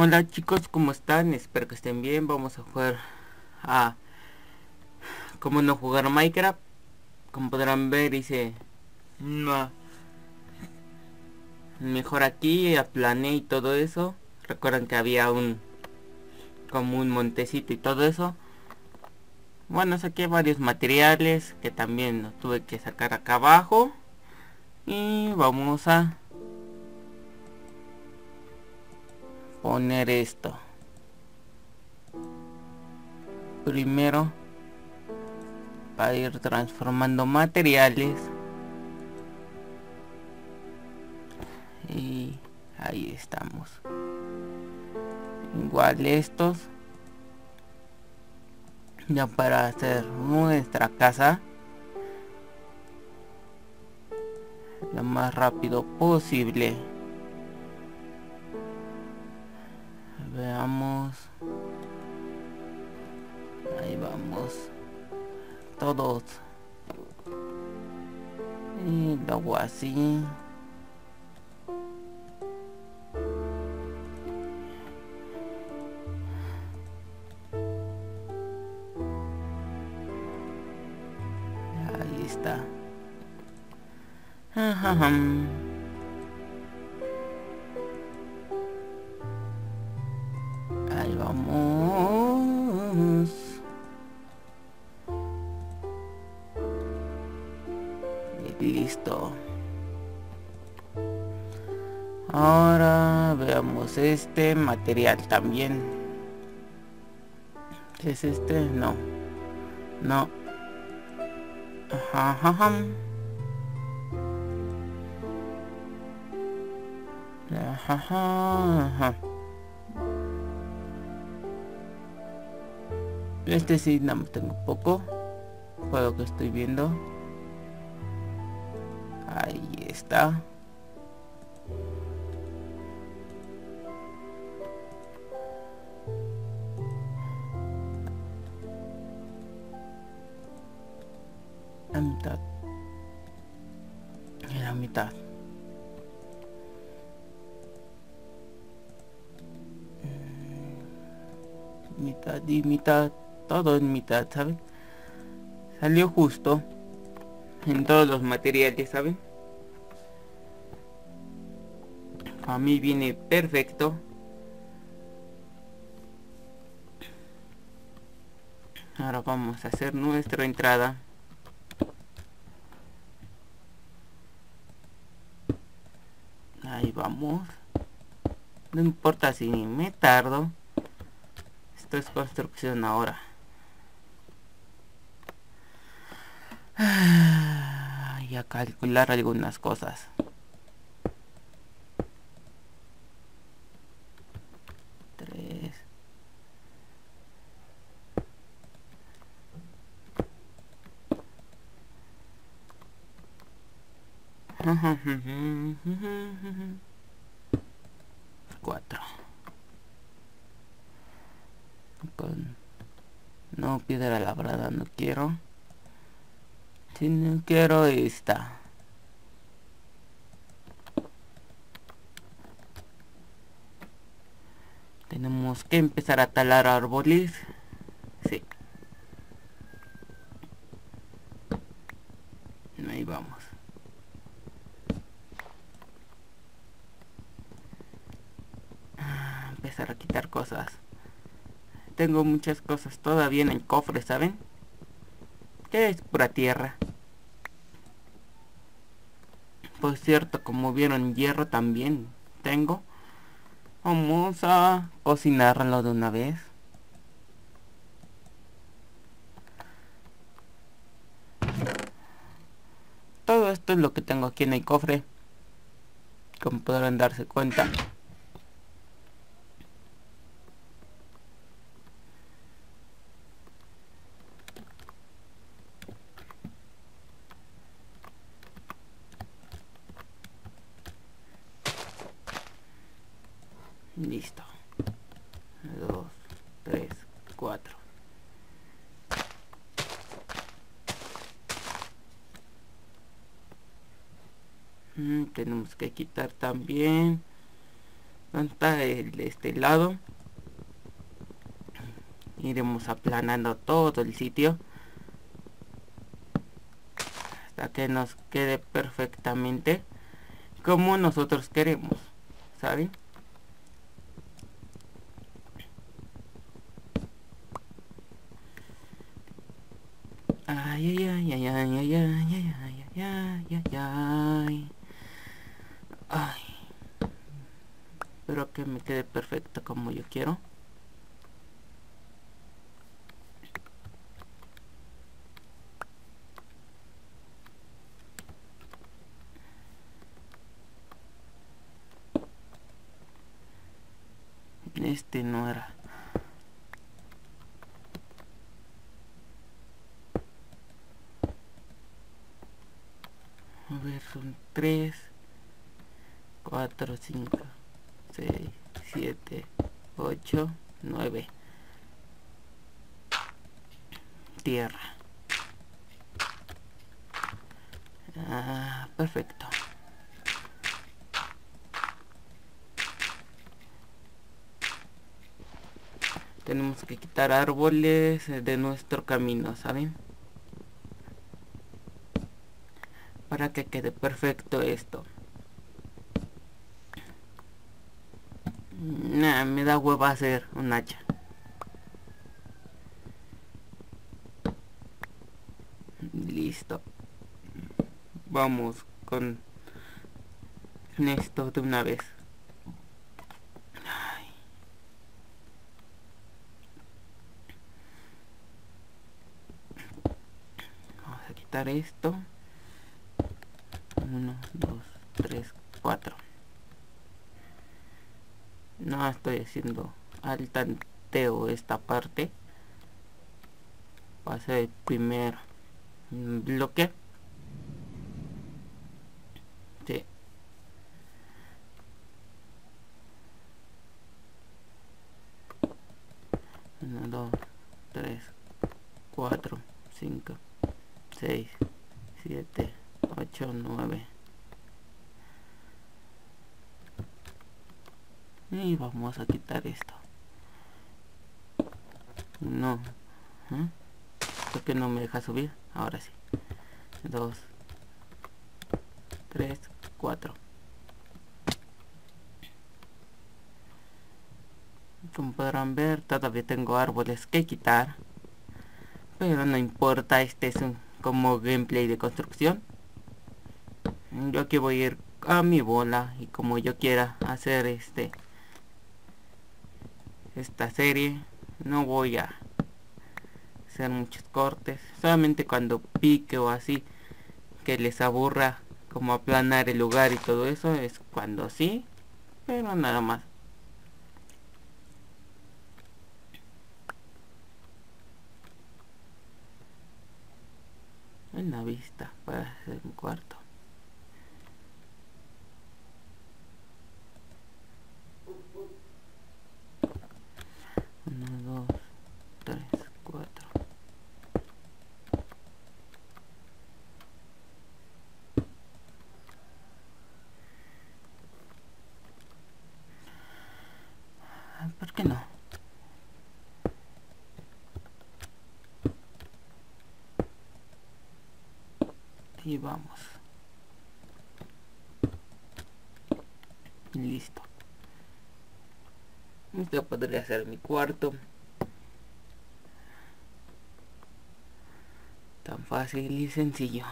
Hola chicos, ¿cómo están? Espero que estén bien. Vamos a jugar a... ¿Cómo no jugar Minecraft? Como podrán ver, hice... No. Mejor aquí, aplané y todo eso. Recuerdan que había un... Como un montecito y todo eso. Bueno, saqué varios materiales que también los tuve que sacar acá abajo. Y vamos a poner esto. Primero para ir transformando materiales. Y ahí estamos. Igual estos ya para hacer nuestra casa lo más rápido posible Veamos. Ahí vamos. Todos. Y luego así. Ahí está. Ajá. Ahora veamos este material también. ¿Qué es este? No. No. Ajá, ajá. Ajá. Este sí, más tengo poco. Por lo que estoy viendo. Ahí está. Mitad. Y la mitad. Mm, mitad y mitad todo en mitad, ¿saben? Salió justo en todos los materiales, ¿saben? A mí viene perfecto. Ahora vamos a hacer nuestra entrada. No importa si me tardo. Esto es construcción ahora. y a calcular algunas cosas. Tres. Cuatro. Con... No piedra labrada, no quiero. Si no quiero esta. Tenemos que empezar a talar árboles. Sí. Ahí vamos. Ah, empezar a quitar cosas. Tengo muchas cosas todavía en el cofre, ¿saben? Que es pura tierra. Por cierto, como vieron, hierro también tengo. Vamos a cocinarlo de una vez. Todo esto es lo que tengo aquí en el cofre. Como podrán darse cuenta. Listo. Dos, tres, cuatro. Mm, tenemos que quitar también donde está el, este lado iremos aplanando todo el sitio hasta que nos quede perfectamente como nosotros queremos ¿saben? Ay, ay, ay, ay, ay, ay, ay, ay, ay, ay. Ay. Espero que me quede perfecto como yo quiero. Este no era. A ver, son 3, 4, 5, 6, 7, 8, 9. Tierra. Ah, perfecto. Tenemos que quitar árboles de nuestro camino, ¿saben? Para que quede perfecto esto. Nah, me da hueva hacer un hacha. Listo. Vamos con esto de una vez. Vamos a quitar esto. 1, 2, 3, 4 no estoy haciendo al tanteo esta parte. Va a ser el primer bloque. Sí. uno dos tres cuatro cinco seis siete ocho nueve y vamos a quitar esto. No ¿Eh? ¿por qué no me deja subir? ahora sí. 2 3 4 como podrán ver todavía tengo árboles que quitar. Pero no importa este es un como gameplay de construcción. Yo aquí voy a ir a mi bola y como yo quiera hacer este esta serie no voy a hacer muchos cortes solamente cuando pique o así que les aburra como aplanar el lugar y todo eso es cuando sí pero nada más. En la vista para hacer un cuarto vamos. Listo. Esto podría ser mi cuarto. Tan fácil y sencillo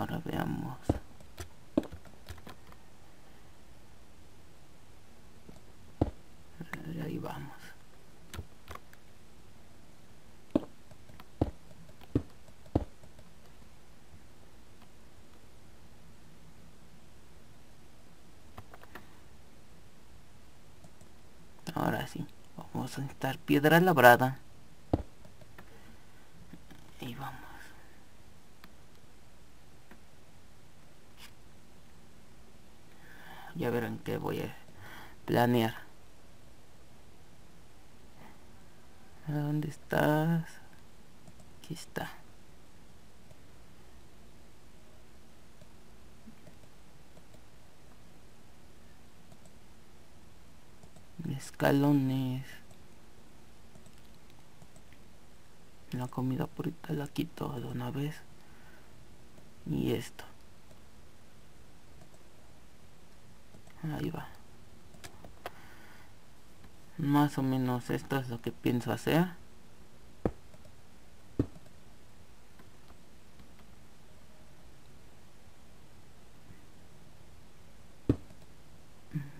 ahora veamos Vamos a necesitar piedra labrada. Y vamos. Ya verán que voy a planear. ¿Dónde estás? Aquí está. Escalones. La comida purita la quito de una vez. Y esto. Ahí va. Más o menos esto es lo que pienso hacer.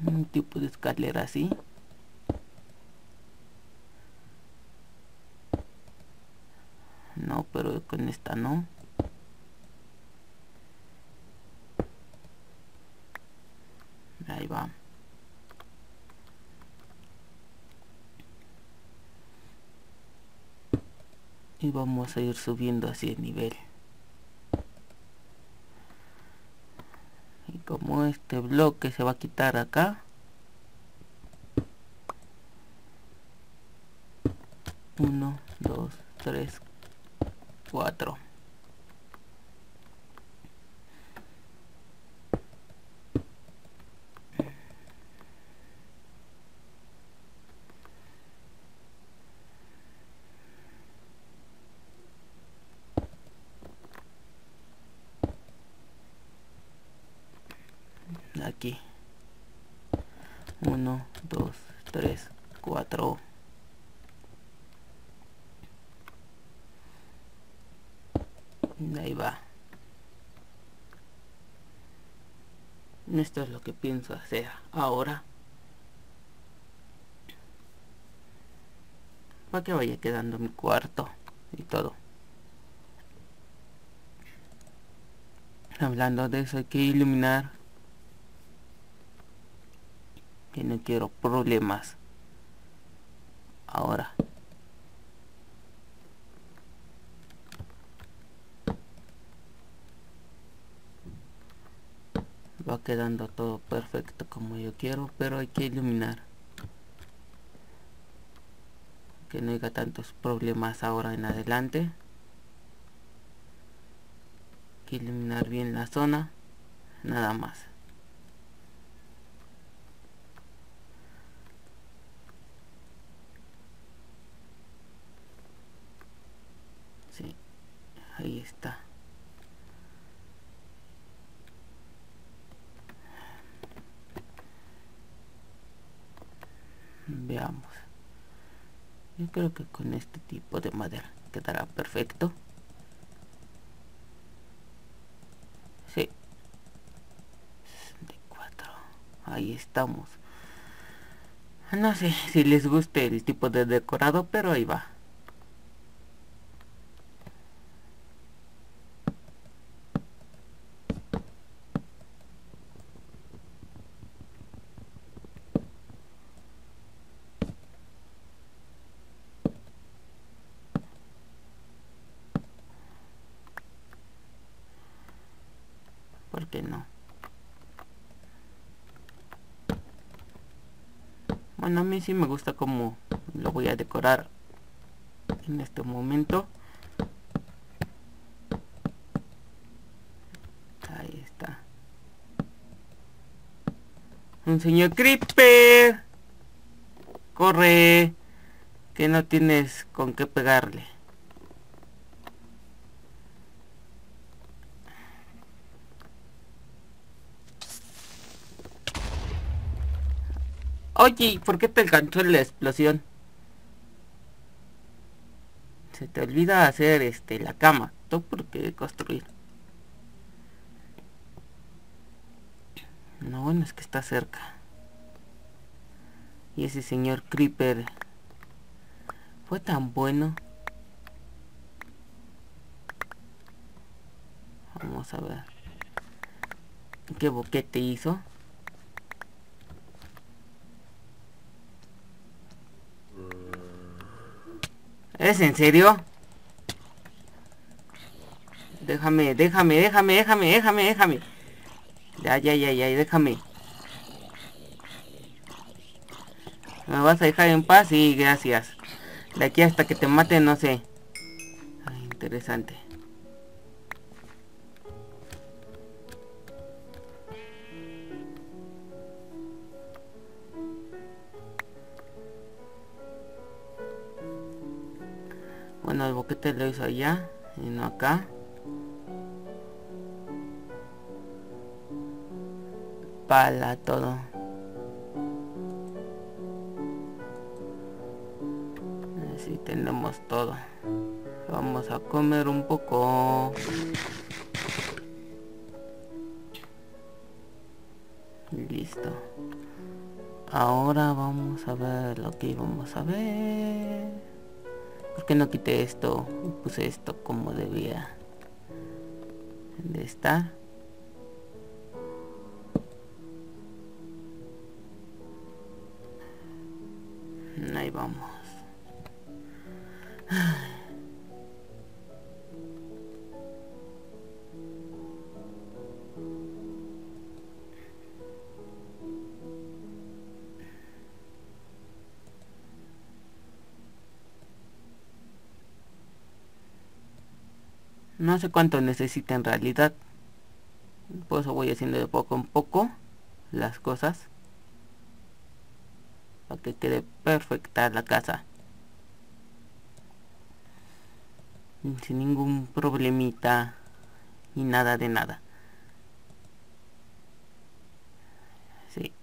Un tipo de escalera así. No, pero con esta no. Ahí va. y vamos a ir subiendo así el nivel y como este bloque se va a quitar acá uno dos tres cuatro aquí. 1 2 3 4 ahí va. Esto es lo que pienso hacer ahora. Para que vaya quedando mi cuarto y todo. Hablando de eso hay que iluminar que no quiero problemas. Ahora. Va quedando todo perfecto como yo quiero pero hay que iluminar. Que no haya tantos problemas ahora en adelante. Hay que iluminar bien la zona nada más ahí está. Veamos. Yo creo que con este tipo de madera quedará perfecto. Sí. 64 ahí estamos. No sé si les guste el tipo de decorado pero ahí va porque no bueno a mí sí me gusta como lo voy a decorar en este momento. Ahí está. Un señor creeper. Corre que no tienes con qué pegarle Oye, ¿por qué te alcanzó la explosión? Se te olvida hacer este la cama. ¿Tú por qué construir? No, bueno, es que está cerca. Y ese señor Creeper fue tan bueno. Vamos a ver. ¿Qué boquete hizo? ¿Es en serio? Déjame, déjame, déjame, déjame, déjame, déjame. Ya, ya, ya, ya, déjame. ¿Me vas a dejar en paz? Sí, gracias. De aquí hasta que te mate, no sé. interesante. Lo hizo allá y no acá. Pala todo. Así tenemos todo. Vamos a comer un poco. Listo. Ahora vamos a ver lo que íbamos a ver. ¿Por qué no quité esto? Puse esto como debía de estar. Ahí vamos. No sé cuánto necesita en realidad. Por eso voy haciendo de poco en poco las cosas. Para que quede perfecta la casa. Sin ningún problemita. Y nada de nada. Sí.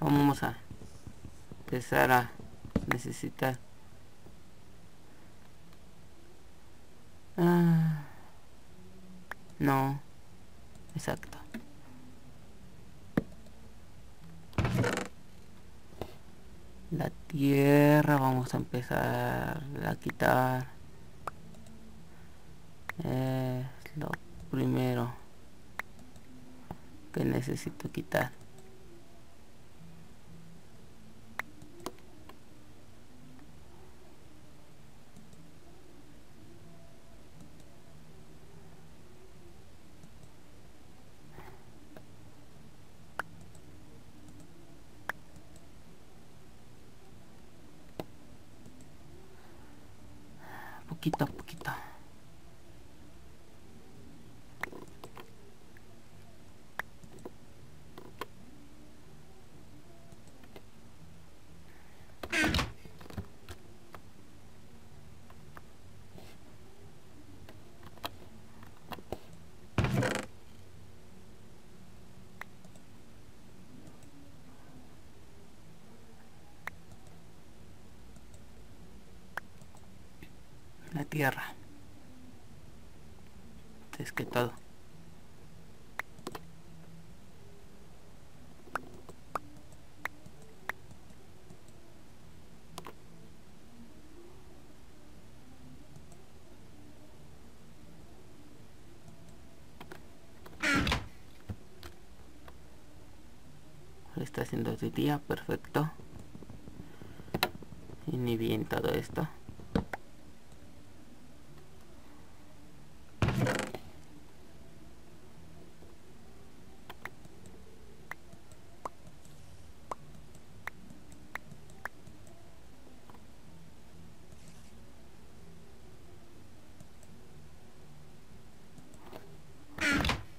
Vamos a empezar a necesitar. Ah, no. Exacto. La tierra vamos a empezar a quitar. Es lo primero que necesito quitar poquito a la tierra. Es que todo. Está haciendo de día, perfecto. Y ni bien todo esto.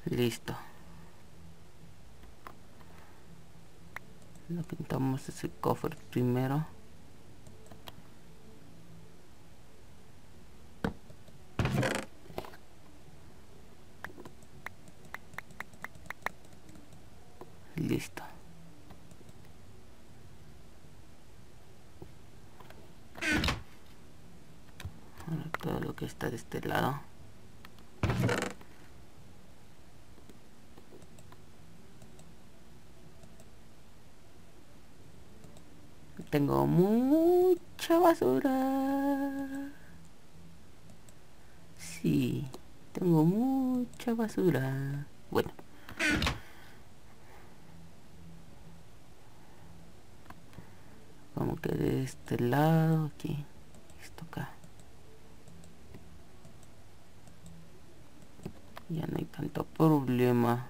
Listo. Lo pintamos ese cofre primero. Listo. Ahora todo lo que está de este lado Tengo mucha basura. Sí, tengo mucha basura. Bueno. Como que de este lado, aquí. Esto acá. Ya no hay tanto problema.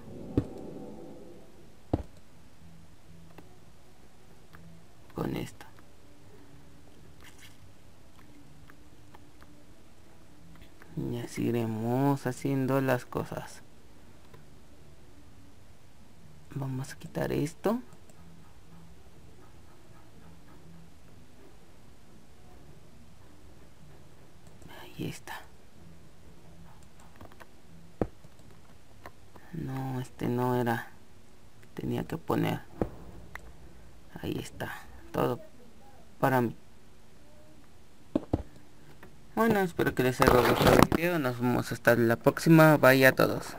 Y así iremos haciendo las cosas. Vamos a quitar esto. Ahí está. No este no era. Tenía que poner. Ahí está. Todo para mí bueno espero que les haya gustado el video. Nos vemos hasta la próxima. Bye a todos